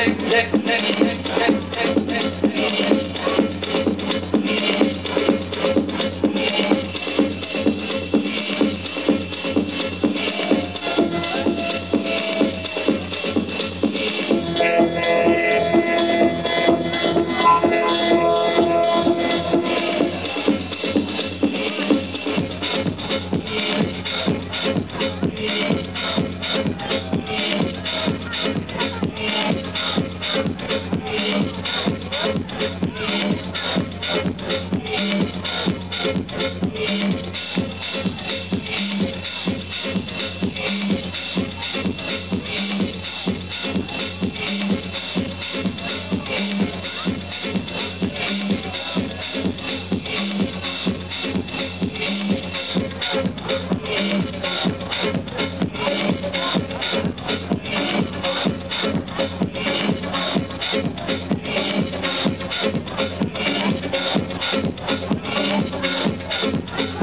lick, lick.